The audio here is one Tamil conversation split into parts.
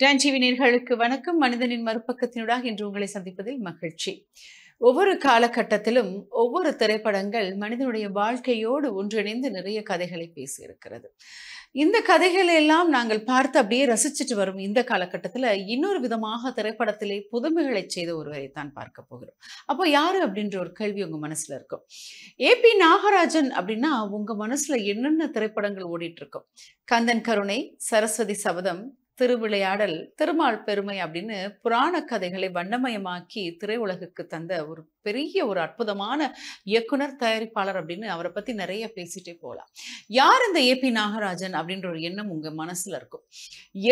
டான் நேர்களுக்கு வணக்கம். மனிதனின் மறுபக்கத்தினூடாக இன்று உங்களை சந்திப்பதில் மகிழ்ச்சி. ஒவ்வொரு காலகட்டத்திலும் ஒவ்வொரு திரைப்படங்கள் மனிதனுடைய வாழ்க்கையோடு ஒன்றிணைந்து நிறைய கதைகளை பேசியிருக்கிறது. இந்த கதைகளை எல்லாம் நாங்கள் பார்த்து அப்படியே ரசிச்சுட்டு வரும் இந்த காலகட்டத்தில் இன்னொரு விதமாக திரைப்படத்திலே புதுமைகளை செய்த ஒருவரை தான் பார்க்க போகிறோம். அப்போ யாரு அப்படின்ற ஒரு கேள்வி உங்க மனசுல இருக்கும். ஏபி நாகராஜன் அப்படின்னா உங்க மனசுல என்னென்ன திரைப்படங்கள் ஓடிட்டு இருக்கும்? கந்தன் கருணை சரஸ்வதி சபதம் திருவிளையாடல் திருமால் பெருமை அப்படின்னு புராண கதைகளை வண்ணமயமாக்கி திரையுலகுக்கு தந்த ஒரு பெரிய ஒரு அற்புதமான இயக்குனர் தயாரிப்பாளர் அப்படின்னு அவரை பத்தி நிறைய பேசிட்டே போகலாம். யார் இந்த ஏ பி நாகராஜன் அப்படின்ற ஒரு எண்ணம் உங்க மனசுல இருக்கும்?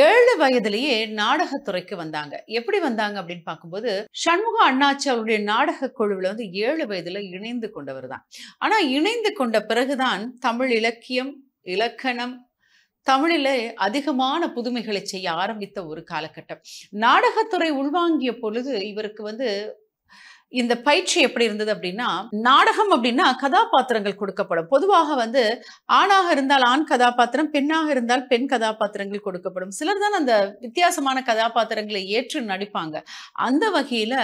ஏழு வயதுலேயே நாடகத்துறைக்கு வந்தாங்க. எப்படி வந்தாங்க அப்படின்னு பார்க்கும்போது சண்முக அண்ணாச்சி அவருடைய நாடக குழுவில் வந்து ஏழு வயதுல இணைந்து கொண்டவர் தான் ஆனா இணைந்து கொண்ட பிறகுதான் தமிழ் இலக்கியம் இலக்கணம் தமிழில் அதிகமான புதுமைகளை செய்ய ஆரம்பித்த ஒரு காலகட்டம். நாடகத்துறை உள்வாங்கிய பொழுது இவருக்கு வந்து இந்த பயிற்சி எப்படி இருந்தது அப்படின்னா நாடகம் அப்படின்னா கதாபாத்திரங்கள் கொடுக்கப்படும். பொதுவாக வந்து ஆணாக இருந்தால் ஆண் கதாபாத்திரம் பெண்ணாக இருந்தால் பெண் கதாபாத்திரங்கள் கொடுக்கப்படும். சிலர் தான் அந்த வித்தியாசமான கதாபாத்திரங்களை ஏற்று நடிப்பாங்க. அந்த வகையில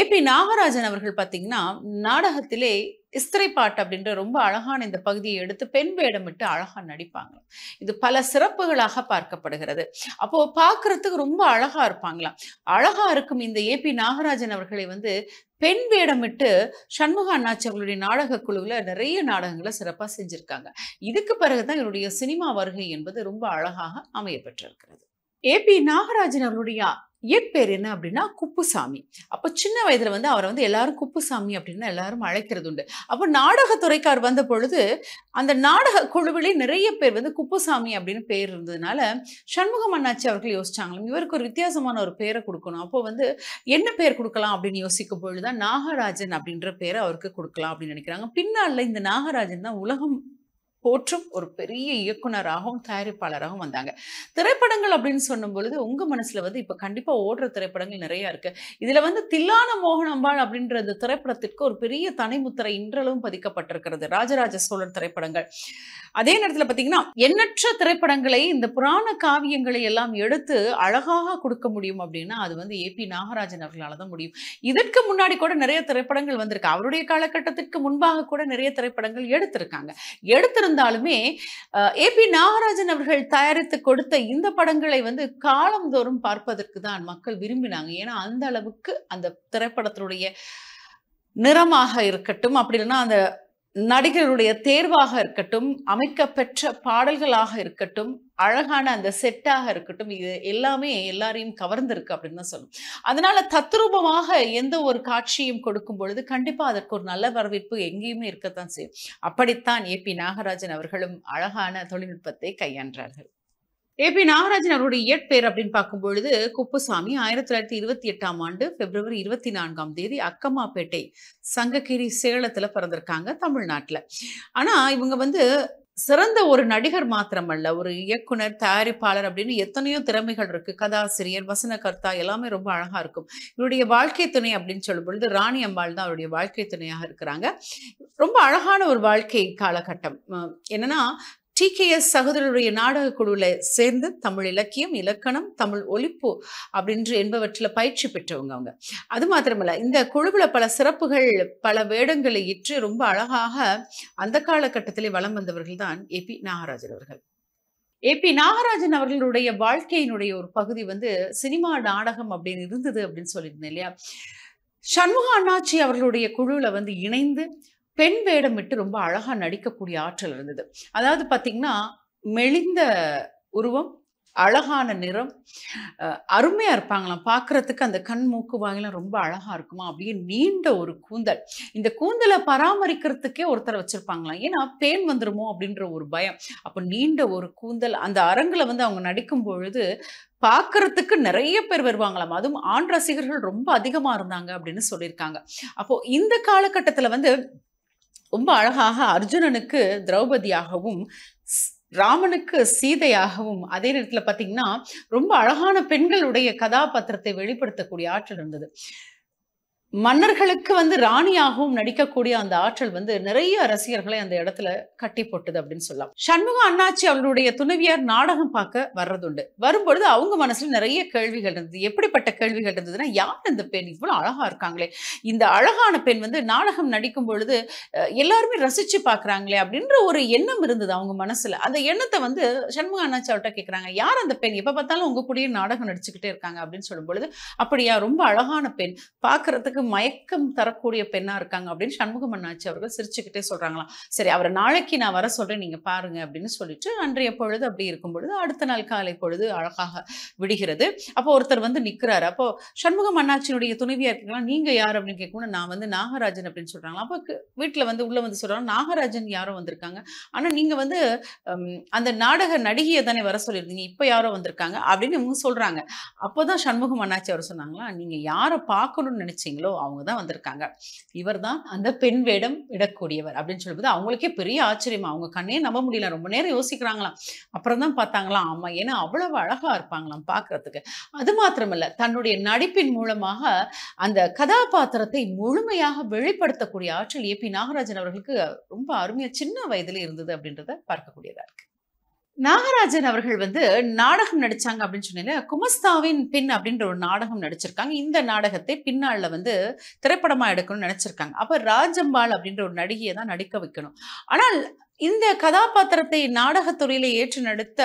ஏபி நாகராஜன் அவர்கள் பார்த்தீங்கன்னா நாடகத்திலே இஸ்திரைப்பாட்டு அப்படின்ற ரொம்ப அழகான இந்த பகுதியை எடுத்து பெண் வேடமிட்டு அழகா நடிப்பாங்க. இது பல சிறப்புகளாக பார்க்கப்படுகிறது. அப்போ பார்க்கறதுக்கு ரொம்ப அழகா இருப்பாங்களாம் அழகா இருக்கும் இந்த ஏபி நாகராஜன் அவர்களை வந்து பெண் வேடமிட்டு சண்முக அண்ணாச்சி அவர்களுடைய நாடக குழுவில் நிறைய நாடகங்களை சிறப்பாக செஞ்சுருக்காங்க. இதுக்கு பிறகுதான் என்னுடைய சினிமா வருகை என்பது ரொம்ப அழகாக அமைய பெற்றிருக்கிறது ஏபி நாகராஜன் அவருடைய இயற்பெயர் என்ன அப்படின்னா குப்புசாமி. அப்போ சின்ன வயதில் வந்து அவரை வந்து எல்லாரும் குப்புசாமி அப்படின்னு எல்லாரும் அழைக்கிறது உண்டு. அப்போ நாடகத்துறைக்கார் வந்த பொழுது அந்த நாடக குழுவிலே நிறைய பேர் வந்து குப்புசாமி அப்படின்னு பேர் இருந்ததுனால சண்முகம் அண்ணாச்சி அவர்கள் யோசிச்சாங்களும் இவருக்கு ஒரு வித்தியாசமான ஒரு பேரை கொடுக்கணும். அப்போ வந்து என்ன பேர் கொடுக்கலாம்? அப்படின்னு யோசிக்கும் பொழுது தான் நாகராஜன் அப்படின்ற பேரை அவருக்கு கொடுக்கலாம் அப்படின்னு நினைக்கிறாங்க. பின்னால் இந்த நாகராஜன் தான் உலகம் போற்றும் ஒரு பெரிய இயக்குனராகவும் தயாரிப்பாளராகவும் வந்தாங்க. திரைப்படங்கள் அப்படின்னு சொன்னும் பொழுது உங்க மனசுல வந்து இப்ப கண்டிப்பா ஓடுற திரைப்படங்கள் நிறைய இருக்கு. இதுல வந்து தில்லான மோகன் அம்பாள் அப்படின்ற அந்த திரைப்படத்திற்கு ஒரு பெரிய தனிமுத்திரை இன்றளவும் பதிக்கப்பட்டிருக்கிறது. ராஜராஜ சோழர் திரைப்படங்கள். அதே நேரத்தில் பார்த்தீங்கன்னா எண்ணற்ற திரைப்படங்களை இந்த புராண காவியங்களை எல்லாம் எடுத்து அழகாக கொடுக்க முடியும் அப்படின்னா அது வந்து ஏபி நாகராஜன் அவர்களால் தான் முடியும். இதற்கு முன்னாடி கூட நிறைய திரைப்படங்கள் வந்திருக்கு. அவருடைய காலகட்டத்திற்கு முன்பாக கூட நிறைய திரைப்படங்கள் எடுத்திருக்காங்க. எடுத்திருந்த இருந்தாலுமே ஏ பி நாகராஜன் அவர்கள் தயாரித்து கொடுத்த இந்த படங்களை வந்து காலந்தோறும் பார்ப்பதற்கு தான் மக்கள் விரும்பினாங்க. ஏன்னா அந்த அளவுக்கு அந்த திரைப்படத்தினுடைய நிறமாக இருக்கட்டும் அப்படி இல்லைன்னா அந்த நடிகருடைய தேர்வாக இருக்கட்டும் அமைக்கப்பெற்ற பாடல்களாக இருக்கட்டும் அழகான அந்த செட்டாக இருக்கட்டும் இது எல்லாமே எல்லாரையும் கவர்ந்திருக்கு அப்படின்னு தான் சொல்லணும். அதனால தத்ரூபமாக எந்த ஒரு காட்சியும் கொடுக்கும் பொழுது கண்டிப்பா அதற்கு ஒரு நல்ல வரவேற்பு எங்கேயுமே இருக்கத்தான் செய்யும். அப்படித்தான் ஏ பி நாகராஜன் அவர்களும் அழகான தொழில்நுட்பத்தை கையாண்டார்கள். ஏபி நாகராஜன் அவருடைய இயற்பெயர் அப்படின்னு பார்க்கும்பொழுது குப்புசாமி ஆயிரத்தி தொள்ளாயிரத்தி இருபத்தி எட்டாம் ஆண்டு பிப்ரவரி இருபத்தி நான்காம் தேதி அக்கமாப்பேட்டை சங்ககிரி சேலத்துல பிறந்திருக்காங்க தமிழ்நாட்டுல. ஆனா இவங்க வந்து சிறந்த ஒரு நடிகர் மாத்திரமல்ல. ஒரு இயக்குனர் தயாரிப்பாளர் அப்படின்னு எத்தனையோ திறமைகள் இருக்கு. கதாசிரியர் வசனகர்த்தா எல்லாமே ரொம்ப அழகா இருக்கும். இவருடைய வாழ்க்கை துணை அப்படின்னு சொல்லும் பொழுது ராணி அம்பாள் தான் அவருடைய வாழ்க்கை துணையாக இருக்கிறாங்க. ரொம்ப அழகான ஒரு வாழ்க்கை காலகட்டம். என்னன்னா டி கே எஸ் சகோதரருடைய நாடக குழுவில் சேர்ந்து தமிழ் இலக்கியம் இலக்கணம் தமிழ் ஒழிப்பு அப்படின்று என்பவற்றில் பயிற்சி பெற்றவங்க அவங்க. அது மாத்திரமல்ல இந்த குழுவில் பல சிறப்புகள் பல வேடங்களை இற்று ரொம்ப அழகாக அந்த காலகட்டத்திலே வலம் வந்தவர்கள் தான் ஏ பி நாகராஜன் அவர்கள். ஏ பி நாகராஜன் அவர்களுடைய வாழ்க்கையினுடைய ஒரு பகுதி வந்து சினிமா நாடகம் அப்படின்னு இருந்தது அப்படின்னு சொல்லியிருந்தேன் இல்லையா? சண்முக அண்ணாச்சி அவர்களுடைய குழுவில் வந்து இணைந்து பெண் வேடமிட்டு ரொம்ப அழகாக நடிக்கக்கூடிய ஆற்றல் இருந்தது. அதாவது பார்த்தீங்கன்னா மெலிந்த உருவம் அழகான நிறம் அருமையாக இருப்பாங்களாம். பார்க்கறதுக்கு அந்த கண் மூக்கு வாயிலாம் ரொம்ப அழகாக இருக்குமா? அப்படியே நீண்ட ஒரு கூந்தல். இந்த கூந்தலை பராமரிக்கிறதுக்கே ஒருத்தர் வச்சுருப்பாங்களாம். ஏன்னா பேன் வந்துருமோ அப்படின்ற ஒரு பயம். அப்போ நீண்ட ஒரு கூந்தல் அந்த அரங்கில் வந்து அவங்க நடிக்கும் பொழுது பார்க்கறதுக்கு நிறைய பேர் வருவாங்களாம். அதுவும் ஆண் ரசிகர்கள் ரொம்ப அதிகமாக இருந்தாங்க அப்படின்னு சொல்லியிருக்காங்க. அப்போது இந்த காலகட்டத்தில் வந்து ரொம்ப அழகாக அர்ஜுனனுக்கு திரௌபதியாகவும் ராமனுக்கு சீதையாகவும் அதே நேரத்தில் பார்த்தீங்கன்னா ரொம்ப அழகான பெண்களுடைய கதாபாத்திரத்தை வெளிப்படுத்தக்கூடிய ஆற்றல் இருந்தது. மன்னர்களுக்கு வந்து ராணியாகவும் நடிக்கக்கூடிய அந்த ஆற்றல் வந்து நிறைய ரசிகர்களை அந்த இடத்துல கட்டி போட்டுது அப்படின்னு சொல்லலாம். சண்முக அண்ணாச்சி அவர்களுடைய துணைவியார் நாடகம் பார்க்க வர்றதுண்டு. வரும்பொழுது அவங்க மனசுல நிறைய கேள்விகள் இருந்தது. எப்படிப்பட்ட கேள்விகள் இருந்ததுன்னா யார் இந்த பெண்? இவ்வளவு அழகா இருக்காங்களே. இந்த அழகான பெண் வந்து நாடகம் நடிக்கும் பொழுது எல்லாருமே ரசிச்சு பார்க்குறாங்களே அப்படின்ற ஒரு எண்ணம் இருந்தது அவங்க மனசுல. அந்த எண்ணத்தை வந்து சண்முக அண்ணாச்சி அவர்கிட்ட கேட்கறாங்க யார் அந்த பெண்? எப்ப பார்த்தாலும் உங்க கூடயே நாடகம் நடிச்சுக்கிட்டே இருக்காங்க அப்படின்னு சொல்லும் பொழுது அப்படியா ரொம்ப அழகான பெண். பார்க்கறதுக்கு மயக்கம் தரக்கூடிய பெண்ணா இருக்காங்க அப்படின்னு சண்முகம் அண்ணாச்சி அவர்கள் சிரிச்சுக்கிட்டே சொல்றாங்களாம். சரி அவரை நாளைக்கு நான் வர சொல்றேன் நீங்க பாருங்க அப்படின்னு சொல்லிட்டு அன்றைய பொழுது அப்படி இருக்கும் பொழுது அடுத்த நாள் காலை பொழுது அழகாக விடுகிறது. அப்போ ஒருத்தர் வந்து நிக்கிறாரு. அப்போ சண்முகம் அண்ணாச்சியினுடைய துணைவியா இருக்கலாம் நீங்க யார் அப்படின்னு கேட்கணும் நான் வந்து நாகராஜன் அப்படின்னு சொல்றாங்களா அப்போ வீட்டில் வீட்டுல வந்து உள்ள வந்து சொல்றாங்க நாகராஜன் யாரோ வந்திருக்காங்க. ஆனா நீங்க வந்து அந்த நாடக நடிகையை தானே வர சொல்லியிருந்தீங்க. இப்ப யாரோ வந்திருக்காங்க. அப்படின்னு இவங்க சொல்றாங்க. அப்போதான் சண்முகம் அண்ணாச்சி அவர் சொன்னாங்களா நீங்க யாரை பார்க்கணும்னு நினைச்சீங்களோ அவங்க தான் வந்திருக்காங்க. இவர் தான் அந்த பெண் வேடம் விடக்கூடியவர் அப்படின்னு சொல்லும்போது அவங்களுக்கே பெரிய ஆச்சரியமா அவங்க கண்ணே நம்ப முடியல ரொம்ப நேரம் யோசிக்கிறாங்களாம். அப்புறம் தான் பார்த்தாங்களாம் ஆமா ஏன்னா அவ்வளவு அழகா இருப்பாங்களாம் பாக்குறதுக்கு அது மாத்திரமல்ல தன்னுடைய நடிப்பின் மூலமாக அந்த கதாபாத்திரத்தை முழுமையாக வெளிப்படுத்தக்கூடிய ஆற்றல் ஏபி நாகராஜன் அவர்களுக்கு ரொம்ப அருமையா சின்ன வயதுல இருந்தது அப்படின்றத பார்க்கக்கூடியதா இருக்கு. நாகராஜன் அவர்கள் வந்து நாடகம் நடிச்சாங்க அப்படின்னு சொன்னீங்க குமஸ்தாவின் பின் அப்படின்ற ஒரு நாடகம் நடிச்சிருக்காங்க. இந்த நாடகத்தை பின்னாளில் வந்து திரைப்படமாக எடுக்கணும்னு நினைச்சிருக்காங்க. அப்போ ராஜம்பாள் அப்படின்ற ஒரு நடிகையை தான் நடிக்க வைக்கணும். ஆனால் இந்த கதாபாத்திரத்தை நாடகத்துறையில ஏற்று நடித்த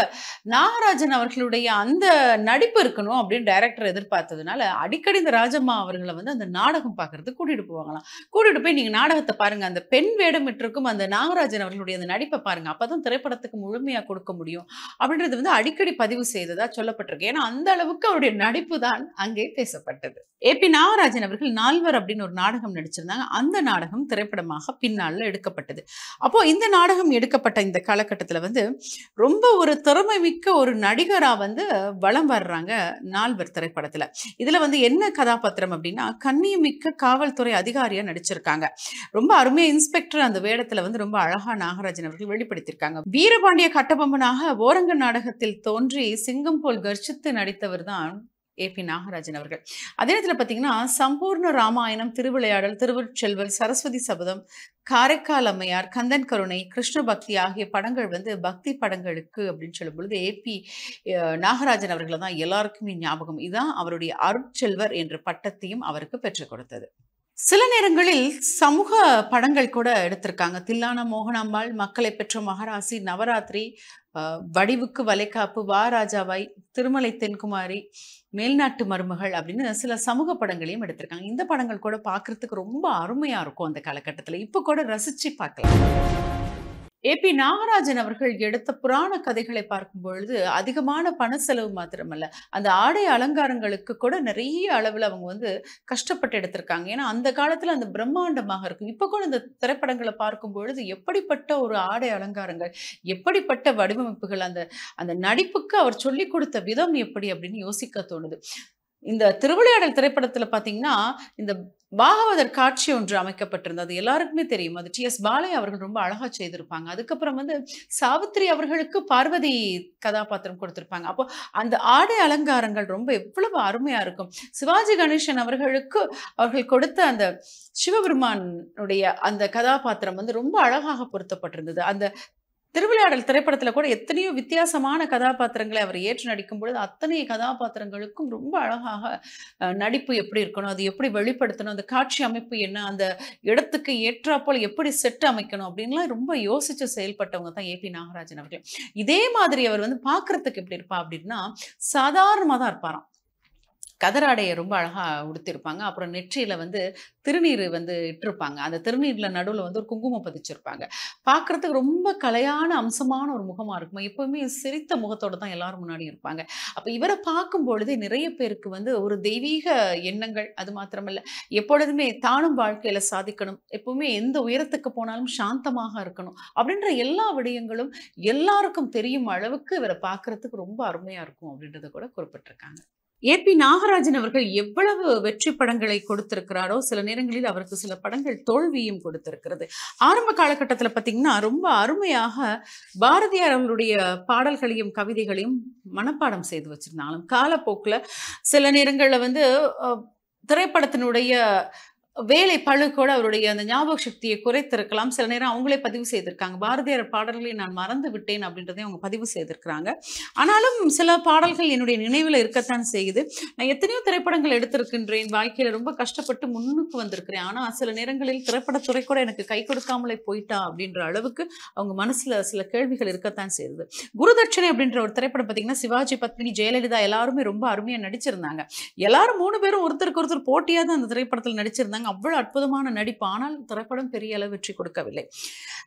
நாகராஜன் அவர்களுடைய அந்த நடிப்பு இருக்கணும் அப்படின்னு டைரக்டர் எதிர்பார்த்ததுனால அடிக்கடி இந்த ராஜம்மா அவர்களை வந்து அந்த நாடகம் பார்க்கறதுக்கு கூட்டிட்டு போவாங்களாம். கூட்டிட்டு போய் நீங்க நாடகத்தை பாருங்க. அந்த பெண் வேடமிட்டிருக்கும் அந்த நாகராஜன் அவர்களுடைய அந்த நடிப்பை பாருங்க. அப்பதான் திரைப்படத்துக்கு முழுமையா கொடுக்க முடியும் அப்படின்றது வந்து அடிக்கடி பதிவு செய்ததா சொல்லப்பட்டிருக்கு. ஏன்னா அந்த அளவுக்கு அவருடைய நடிப்பு தான் அங்கே பேசப்பட்டது. ஏ பி நாகராஜன் அவர்கள் நால்வர் அப்படின்னு ஒரு நாடகம் நடிச்சிருந்தாங்க. அந்த நாடகம் திரைப்படமாக பின்னால எடுக்கப்பட்டது. அப்போ இந்த நாடகம் எடுக்கப்பட்ட இந்த காலகட்டத்துல வந்து ரொம்ப ஒரு திறமை மிக்க ஒரு நடிகரா வந்து வலம் வர்றாங்க நால்வர் திரைப்படத்துல. இதுல வந்து என்ன கதாபாத்திரம் அப்படின்னா கண்ணியமிக்க காவல்துறை அதிகாரியாக நடிச்சிருக்காங்க. ரொம்ப அருமையாக இன்ஸ்பெக்டர் அந்த வேடத்துல வந்து ரொம்ப அழகா நாகராஜன் அவர்கள் வெளிப்படுத்தியிருக்காங்க வீரபாண்டிய கட்டபொம்மனாக ஓரங்க நாடகத்தில் தோன்றி சிங்கம் போல் கர்ஷித்து நடித்தவர் தான் ஏ பி நாகராஜன் அவர்கள். அதே நேரத்தில் பார்த்தீங்கன்னா சம்பூர்ண ராமாயணம் திருவிளையாடல் திருவருட்செல்வல் சரஸ்வதி சபதம் காரைக்கால் அம்மையார் கந்தன் கருணை கிருஷ்ண பக்தி ஆகிய படங்கள் வந்து பக்தி படங்களுக்கு அப்படின்னு சொல்லும் பொழுது ஏபி நாகராஜன் அவர்களை தான் எல்லாருக்குமே ஞாபகம். இதுதான் அவருடைய அருட்செல்வர் என்ற பட்டத்தையும் அவருக்கு பெற்றுக் கொடுத்தது. சில நேரங்களில் சமூக படங்கள் கூட எடுத்திருக்காங்க. தில்லான மோகனாம்பாள் மக்களை பெற்ற மகராசி நவராத்திரி வடிவுக்கு வளைகாப்பு வா ராஜாவாய் திருமலை தென்குமாரி மேல்நாட்டு மருமகள் அப்படின்னு சில சமூக படங்களையும் எடுத்திருக்காங்க. இந்த படங்கள் கூட பார்க்கறதுக்கு ரொம்ப அருமையாக இருக்கும் அந்த காலகட்டத்தில். இப்போ கூட ரசித்து பார்க்கலாம். ஏபி நாகராஜன் அவர்கள் எடுத்த புராண கதைகளை பார்க்கும் பொழுது அதிகமான பண செலவு மாத்திரமல்ல. அந்த ஆடை அலங்காரங்களுக்கு கூட நிறைய அளவில் அவங்க வந்து கஷ்டப்பட்டு எடுத்திருக்காங்க. ஏன்னா அந்த காலத்தில் அந்த பிரம்மாண்டமாக இருக்கும். இப்போ கூட இந்த திரைப்படங்களை பார்க்கும் பொழுது எப்படிப்பட்ட ஒரு ஆடை அலங்காரங்கள் எப்படிப்பட்ட வடிவமைப்புகள் அந்த அந்த நடிப்புக்கு அவர் சொல்லி கொடுத்த விதம் எப்படி அப்படின்னு யோசிக்க தோணுது. இந்த திருவிளையாடல் திரைப்படத்தில் பார்த்தீங்கன்னா இந்த பாகவதர் காட்சி ஒன்று அமைக்கப்பட்டிருந்தது. எல்லாருக்குமே தெரியும். அது டி எஸ் பாலை அவர்கள் ரொம்ப அழகாக செய்திருப்பாங்க. அதுக்கப்புறம் வந்து சாவித்திரி அவர்களுக்கு பார்வதி கதாபாத்திரம் கொடுத்துருப்பாங்க. அப்போ அந்த ஆடை அலங்காரங்கள் ரொம்ப எவ்வளவு அருமையாக இருக்கும். சிவாஜி கணேசன் அவர்களுக்கு அவர்கள் கொடுத்த அந்த சிவபெருமானுடைய அந்த கதாபாத்திரம் வந்து ரொம்ப அழகாக பொருத்தப்பட்டிருந்தது. அந்த திருவிளையாடல் திரைப்படத்துல கூட எத்தனையோ வித்தியாசமான கதாபாத்திரங்களை அவர் ஏற்று நடிக்கும் பொழுது அத்தனை கதாபாத்திரங்களுக்கும் ரொம்ப அழகாக அஹ், நடிப்பு எப்படி இருக்கணும் அது எப்படி வெளிப்படுத்தணும் அந்த காட்சி அமைப்பு என்ன அந்த இடத்துக்கு ஏற்றாப்போல் எப்படி செட் அமைக்கணும் அப்படின்லாம் ரொம்ப யோசிச்சு செயல்பட்டவங்க தான் ஏபி நாகராஜன் அவர்கள். இதே மாதிரி அவர் வந்து பார்க்குறதுக்கு எப்படி இருப்பா அப்படின்னா சாதாரணமாக தான் இருப்பாராம். கதராடையை ரொம்ப அழகாக உடுத்திருப்பாங்க. அப்புறம் நெற்றியில வந்து திருநீர் வந்து இட்டிருப்பாங்க. அந்த திருநீரில் நடுவில் வந்து ஒரு குங்குமம் பதிச்சிருப்பாங்க. பார்க்கறதுக்கு ரொம்ப கலையான அம்சமான ஒரு முகமாக இருக்கும்? எப்போவுமே சிரித்த முகத்தோடு தான் எல்லாரும் முன்னாடி இருப்பாங்க. அப்போ இவரை பார்க்கும் பொழுதே நிறைய பேருக்கு வந்து ஒரு தெய்வீக எண்ணங்கள் அது மாத்திரமல்ல எப்பொழுதுமே தானும் வாழ்க்கையில் சாதிக்கணும் எப்பவுமே எந்த உயரத்துக்கு போனாலும் சாந்தமாக இருக்கணும் அப்படின்ற எல்லா விடயங்களும் எல்லாருக்கும் தெரியும் அளவுக்கு இவரை பார்க்குறதுக்கு ரொம்ப அருமையாக இருக்கும் அப்படின்றத கூட குறிப்பிட்டிருக்காங்க. ஏ பி நாகராஜன் அவர்கள் எவ்வளவு வெற்றி படங்களை கொடுத்திருக்கிறாரோ சில நேரங்களில் அவருக்கு சில படங்கள் தோல்வியும் கொடுத்திருக்கிறது. ஆரம்ப காலகட்டத்தில் பார்த்தீங்கன்னா ரொம்ப அருமையாக பாரதியார் அவர்களுடைய பாடல்களையும் கவிதைகளையும் மனப்பாடம் செய்து வச்சிருந்தாலும் காலப்போக்கில் சில நேரங்களில் வந்து திரைப்படத்தினுடைய வேலை பழு கூட அவருடைய அந்த ஞாபக சக்தியை குறைத்திருக்கலாம். சில நேரம் அவங்களே பதிவு செய்திருக்காங்க. பாரதியார் பாடல்களை நான் மறந்து விட்டேன் அப்படின்றதையும் அவங்க பதிவு செய்திருக்கிறாங்க. ஆனாலும் சில பாடல்கள் என்னுடைய நினைவில் இருக்கத்தான் செய்யுது. நான் எத்தனையோ திரைப்படங்கள் எடுத்திருக்கின்றேன். வாழ்க்கையில் ரொம்ப கஷ்டப்பட்டு முன்னுக்கு வந்திருக்கிறேன். ஆனால் சில நேரங்களில் திரைப்படத்துறை கூட எனக்கு கை கொடுக்காமலே போயிட்டா அப்படின்ற அளவுக்கு அவங்க மனசில் சில கேள்விகள் இருக்கத்தான் செய்யுது. குருதட்சணை அப்படின்ற ஒரு திரைப்படம் பார்த்தீங்கன்னா சிவாஜி பத்மினி ஜெயலலிதா எல்லாருமே ரொம்ப அருமையாக நடிச்சிருந்தாங்க. எல்லாரும் மூணு பேரும் ஒருத்தருக்கு ஒருத்தர் போட்டியாக தான் அந்த திரைப்படத்தில் நடிச்சிருந்தாங்க. அவ்வளோ அற்புதமான நடிப்பு. ஆனால் திரைப்படம் பெரிய அளவு வெற்றி கொடுக்கவில்லை.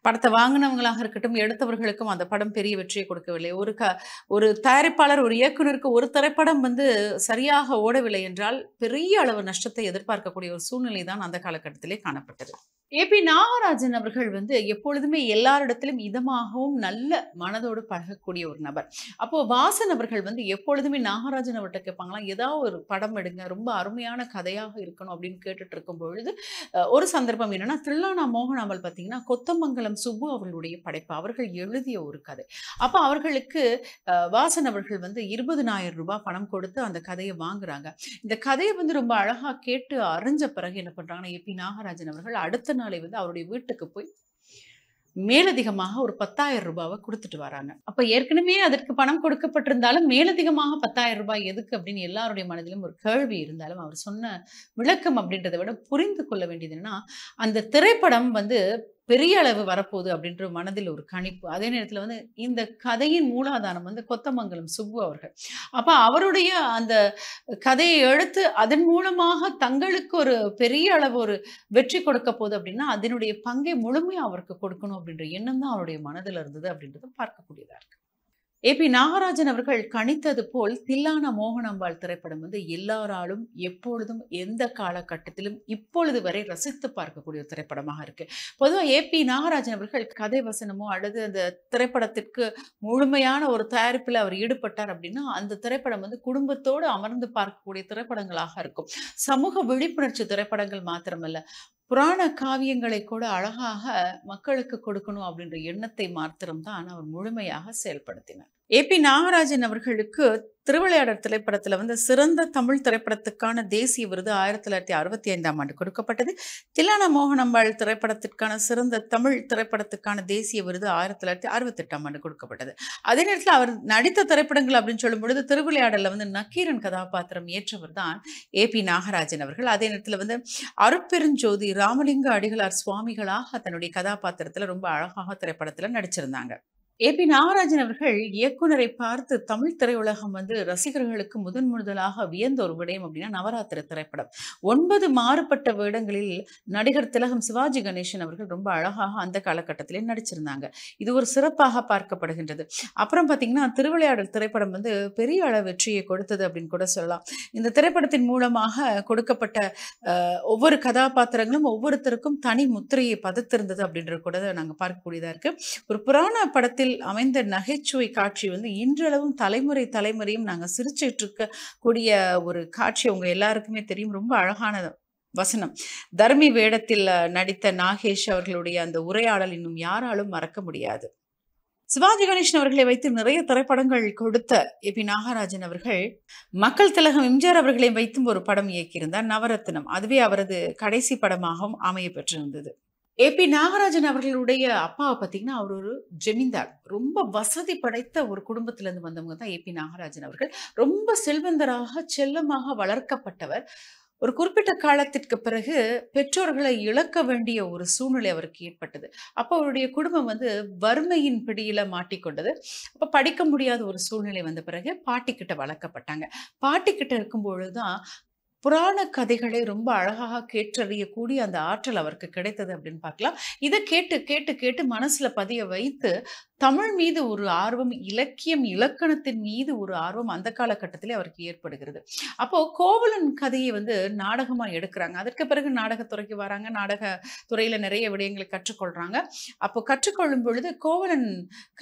படத்தை வாங்கினவங்களாக இருக்கட்டும் எடுத்தவர்களுக்கும் அந்த படம் பெரிய வெற்றியை கொடுக்கவில்லை. ஒரு க ஒரு தயாரிப்பாளர் ஒரு இயக்குனருக்கு ஒரு திரைப்படம் வந்து சரியாக ஓடவில்லை என்றால் பெரிய அளவு நஷ்டத்தை எதிர்பார்க்கக்கூடிய ஒரு சூழ்நிலை தான் அந்த காலகட்டத்திலே காணப்பட்டது. ஏபி நாகராஜன் அவர்கள் வந்து எப்பொழுதுமே எல்லாரிடத்திலும் இதமாகவும் நல்ல மனதோடு பழகக்கூடிய ஒரு நபர். அப்போ வாசன் அவர்கள் வந்து எப்பொழுதுமே நாகராஜன் அவர்கிட்ட கேட்பாங்களாம் ஏதாவது ஒரு படம் எடுங்க ரொம்ப அருமையான கதையாக இருக்கணும் அப்படின்னு கேட்டுட்டு இருக்கும்போது பொழுது ஒரு சந்தர்ப்பம் என்னன்னா தில்லானா மோகன் அவள் பார்த்தீங்கன்னா கொத்தமங்கலம் சுப்பு அவர்களுடைய படைப்பு. அவர்கள் எழுதிய ஒரு கதை. அப்போ அவர்களுக்கு வாசன் அவர்கள் வந்து இருபதுனாயிரம் ரூபாய் பணம் கொடுத்து அந்த கதையை வாங்குறாங்க. இந்த கதையை வந்து ரொம்ப அழகா கேட்டு அறிஞ்ச பிறகு என்ன பண்றாங்கன்னா ஏபி நாகராஜன் அவர்கள் அடுத்த நாளை வந்து அவருடைய வீட்டுக்கு போய் மேலதிகமாக ஒரு பத்தாயிரம் ரூபாவை கொடுத்துட்டு வராங்க. அப்ப ஏற்கனவே அதற்கு பணம் கொடுக்கப்பட்டிருந்தாலும் மேலதிகமாக பத்தாயிரம் ரூபாய் எதுக்கு அப்படின்னு எல்லாருடைய மனதிலும் ஒரு கேள்வி இருந்தாலும் அவர் சொன்ன விளக்கம் அப்படின்றத விட புரிந்து கொள்ள வேண்டியது என்னன்னா அந்த திரைப்படம் வந்து பெரிய அளவு வரப்போகுது அப்படின்ற மனதில் ஒரு கணிப்பு. அதே நேரத்தில் வந்து இந்த கதையின் மூலாதாரம் வந்து கொத்தமங்கலம் சுப்பு அவர்கள். அப்போ அவருடைய அந்த கதையை எடுத்து அதன் மூலமாக தங்களுக்கு ஒரு பெரிய அளவு ஒரு வெற்றி கொடுக்க போகுது அப்படின்னா அதனுடைய பங்கை முழுமையாக அவருக்கு கொடுக்கணும் அப்படின்ற எண்ணம் தான் அவருடைய மனதில் இருந்தது அப்படின்றத பார்க்கக்கூடியதா இருக்கு. ஏ பி நாகராஜன் அவர்கள் கணித்தது போல் தில்லான மோகனாம்பாள் திரைப்படம் வந்து எல்லாராலும் எப்பொழுதும் எந்த காலகட்டத்திலும் இப்பொழுது வரை ரசித்து பார்க்கக்கூடிய ஒரு திரைப்படமாக இருக்கு. பொதுவாக ஏபி நாகராஜன் அவர்கள் கதை வசனமோ அல்லது அந்த திரைப்படத்திற்கு முழுமையான ஒரு தயாரிப்பில் அவர் ஈடுபட்டார் அப்படின்னா அந்த திரைப்படம் வந்து குடும்பத்தோடு அமர்ந்து பார்க்கக்கூடிய திரைப்படங்களாக இருக்கும். சமூக விழிப்புணர்ச்சி திரைப்படங்கள் மாத்திரமல்ல. புராண காவியங்களை கூட அழகாக மக்களுக்கு கொடுக்கணும் அப்படின்ற எண்ணத்தை மாத்திரம்தான் அவர் முழுமையாக செயல்படுத்தினார். ஏபி நாகராஜன் அவர்களுக்கு திருவிளையாடல் திரைப்படத்தில் வந்து சிறந்த தமிழ் திரைப்படத்துக்கான தேசிய விருது ஆயிரத்தி தொள்ளாயிரத்தி அறுபத்தி ஐந்தாம் ஆண்டு கொடுக்கப்பட்டது. தில்லானா மோகனம்பாள் திரைப்படத்திற்கான சிறந்த தமிழ் திரைப்படத்துக்கான தேசிய விருது ஆயிரத்தி தொள்ளாயிரத்தி அறுபத்தெட்டாம் ஆண்டு கொடுக்கப்பட்டது. அதே நேரத்தில் அவர் நடித்த திரைப்படங்கள் அப்படின்னு சொல்லும் பொழுது திருவிளையாடலில் வந்து நக்கீரன் கதாபாத்திரம் ஏற்றவர் தான் ஏ பி நாகராஜன் அவர்கள். அதே நேரத்தில் வந்து அருப்பெருஞ்சோதி ராமலிங்க அடிகளார் சுவாமிகளாக தன்னுடைய கதாபாத்திரத்தில் ரொம்ப அழகாக திரைப்படத்தில் நடிச்சிருந்தாங்க. ஏ பி நாகராஜன் அவர்கள் இயக்குனரை பார்த்து தமிழ் திரையுலகம் வந்து ரசிகர்களுக்கு முதன் முதலாக வியந்த ஒரு விடயம் அப்படின்னா நவராத்திரி திரைப்படம். ஒன்பது மாறுபட்ட வேடங்களில் நடிகர் திலகம் சிவாஜி கணேசன் அவர்கள் ரொம்ப அழகாக அந்த காலகட்டத்திலே நடிச்சிருந்தாங்க. இது ஒரு சிறப்பாக பார்க்கப்படுகின்றது. அப்புறம் பார்த்தீங்கன்னா திருவிளையாடல் திரைப்படம் வந்து பெரிய அளவு வெற்றியை கொடுத்தது அப்படின்னு கூட சொல்லலாம். இந்த திரைப்படத்தின் மூலமாக கொடுக்கப்பட்ட ஒவ்வொரு கதாபாத்திரங்களும் ஒவ்வொருத்தருக்கும் தனி முத்திரையை பதித்திருந்தது அப்படின்றது கூட நாங்கள் பார்க்கக்கூடியதாக இருக்குது ஒரு புராண படத்தில் அமைந்த நகைச்சுவை காட்சி வந்து இன்றளவும் தலைமுறை தலைமுறையும் நாங்கள் சிரிச்சிட்டு இருக்கக்கூடிய ஒரு காட்சி. உங்க எல்லாருக்குமே தெரியும். ரொம்ப அழகான வசனம். தர்மி வேடத்தில் நடித்த நாகேஷ் அவர்களுடைய அந்த உரையாடல் இன்னும் யாராலும் மறக்க முடியாது. சிவாஜி கணேசன் அவர்களை வைத்து நிறைய திரைப்படங்கள் கொடுத்த ஏ பி நாகராஜன் அவர்கள் மக்கள் திலகம் எம்ஜிஆர் அவர்களை வைத்தும் ஒரு படம் இயக்கியிருந்தார். நவரத்னம். அதுவே அவரது கடைசி படமாகவும் அமைய பெற்றிருந்தது. ஏ பி நாகராஜன் அவர்களுடைய அப்பாவை பார்த்தீங்கன்னா அவர் ஒரு ஜெமீன்தார். ரொம்ப வசதி படைத்த ஒரு குடும்பத்துல இருந்து வந்தவங்க தான் ஏபி நாகராஜன் அவர்கள். ரொம்ப செல்வந்தராக செல்லமாக வளர்க்கப்பட்டவர். ஒரு குறிப்பிட்ட காலத்திற்கு பிறகு பெற்றோர்களை இழக்க வேண்டிய ஒரு சூழ்நிலை அவருக்கு ஏற்பட்டது. அப்போ அவருடைய குடும்பம் வந்து வறுமையின் பிடியில மாட்டிக்கொண்டது. அப்போ படிக்க முடியாத ஒரு சூழ்நிலை வந்த பிறகு பாட்டிக்கிட்ட வளர்க்கப்பட்டாங்க. பாட்டிக்கிட்ட இருக்கும்பொழுது தான் புராண கதைகளை ரொம்ப அழகாக கேட்டறியக்கூடிய அந்த ஆற்றல் அவருக்கு கிடைத்தது அப்படின்னு பார்க்கலாம். இதை கேட்டு கேட்டு கேட்டு மனசில் பதிய வைத்து தமிழ் மீது ஒரு ஆர்வம் இலக்கியம் இலக்கணத்தின் மீது ஒரு ஆர்வம் அந்த காலகட்டத்திலே அவருக்கு ஏற்படுகிறது. அப்போ கோவலன் கதையை வந்து நாடகமாக எடுக்கிறாங்க. அதற்கு பிறகு நாடகத்துறைக்கு வராங்க. நாடக துறையில் நிறைய விடயங்களை கற்றுக்கொள்கிறாங்க அப்போ கற்றுக்கொள்ளும் பொழுது கோவலன்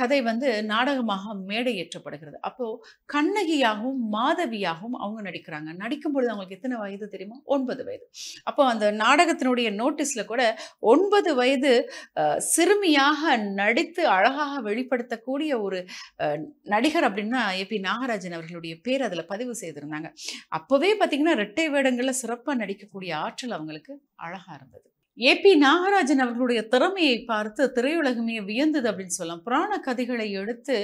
கதை வந்து நாடகமாக மேடை ஏற்றப்படுகிறது அப்போ கண்ணகியாகவும் மாதவியாகவும் அவங்க நடிக்கிறாங்க. நடிக்கும் பொழுது அவங்களுக்கு எத்தனை வயது தெரியுமா? ஒன்பது வயது. அப்போ அந்த நாடகத்தினுடைய நோட்டீஸ்ல கூட ஒன்பது வயது அஹ், சிறுமியாக நடித்து அழகாக வெளிப்படுத்தக்கூடிய ஒரு அஹ், நடிகர் அப்படின்னா ஏபி நாகராஜன் அவர்களுடைய பேர் அதுல பதிவு செய்திருந்தாங்க. அப்பவே பாத்தீங்கன்னா இரட்டை வேடங்கள்ல சிறப்பா நடிக்கக்கூடிய ஆற்றல் அவங்களுக்கு அழகா இருந்தது. ஏ பி நாகராஜன் அவர்களுடைய திறமையை பார்த்து திரையுலகமே வியந்தது அப்படின்னு சொல்லலாம். புராண கதைகளை எடுத்து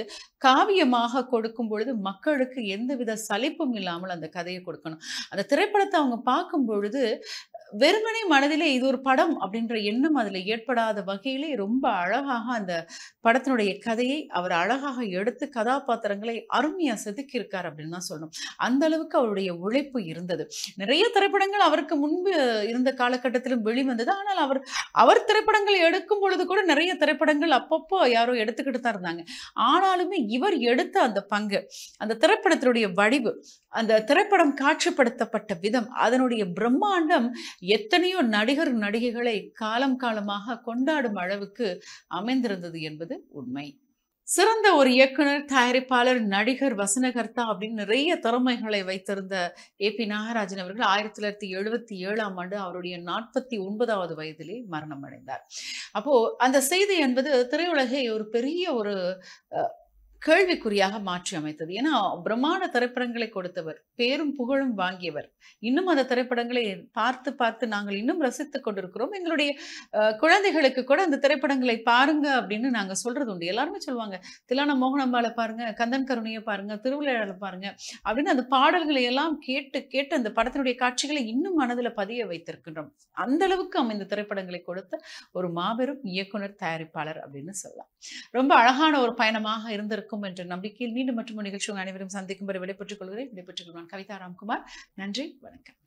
காவியமாக கொடுக்கும் பொழுது மக்களுக்கு எந்தவித சலிப்பும் இல்லாமல் அந்த கதையை கொடுக்கணும். அந்த திரைப்படத்தை அவங்க பார்க்கும் பொழுது வெறுமனே மனதிலே இது ஒரு படம் அப்படின்ற எண்ணம் அதில் ஏற்படாத வகையிலே ரொம்ப அழகாக அந்த படத்தினுடைய கதையை அவர் அழகாக எடுத்து கதாபாத்திரங்களை அருமையாக செதுக்கியிருக்கார் அப்படின்னு தான் சொல்லணும். அந்த அளவுக்கு அவருடைய உழைப்பு இருந்தது. நிறைய திரைப்படங்கள் அவருக்கு முன்பு இருந்த காலகட்டத்திலும் வெளிவந்தது. ஆனால் அவர் அவர் திரைப்படங்கள் எடுக்கும் பொழுது கூட நிறைய திரைப்படங்கள் அப்பப்போ யாரோ எடுத்துக்கிட்டு தான் இருந்தாங்க. ஆனாலுமே இவர் எடுத்த அந்த பங்கு அந்த திரைப்படத்தினுடைய வடிவு அந்த திரைப்படம் காட்சிப்படுத்தப்பட்ட விதம் அதனுடைய பிரம்மாண்டம் எத்தனையோ நடிகர் நடிகைகளை காலம் காலமாக கொண்டாடும் அளவுக்கு அமைந்திருந்தது என்பது உண்மை. சிறந்த ஒரு இயக்குனர் தயாரிப்பாளர் நடிகர் வசனகர்த்தா அப்படின்னு நிறைய திறமைகளை வைத்திருந்த ஏ பி நாகராஜன் அவர்கள் ஆயிரத்தி தொள்ளாயிரத்தி எழுபத்தி ஏழாம் ஆண்டு அவருடைய நாற்பத்தி ஒன்பதாவது வயதிலே மரணம் அடைந்தார் அப்போ அந்த செய்தி என்பது திரையுலகை ஒரு பெரிய ஒரு அஹ், கேள்விக்குறியாக மாற்றி அமைத்தது. ஏன்னா பிரம்மாண்ட திரைப்படங்களை கொடுத்தவர் பேரும் புகழும் வாங்கியவர். இன்னும் அந்த திரைப்படங்களை பார்த்து பார்த்து நாங்கள் இன்னும் ரசித்துக் கொண்டிருக்கிறோம். எங்களுடைய அஹ், குழந்தைகளுக்கு கூட அந்த திரைப்படங்களை பாருங்க அப்படின்னு நாங்க சொல்றது உண்டு. எல்லாருமே சொல்லுவாங்க திலான மோகனம்பால பாருங்க கந்தன் கருணையை பாருங்க திருவிளையாடல பாருங்க அப்படின்னு அந்த பாடல்களை எல்லாம் கேட்டு கேட்டு அந்த படத்தினுடைய காட்சிகளை இன்னும் மனதுல பதிய வைத்திருக்கின்றோம். அந்த அளவுக்கு அமைந்த திரைப்படங்களை கொடுத்த ஒரு மாபெரும் இயக்குனர் தயாரிப்பாளர் அப்படின்னு சொல்லலாம். ரொம்ப அழகான ஒரு பயணமாக இருக்கும் என்ற நம்பிக்கையில் மீண்டும் மற்றும் நிகழ்ச்சி அனைவரும் சந்திக்கும் வரை விடைபெற்றுக் கொள்கிறேன். விடைபெற்றுக் கொள்வான் கவிதா ராம்குமார். நன்றி வணக்கம்.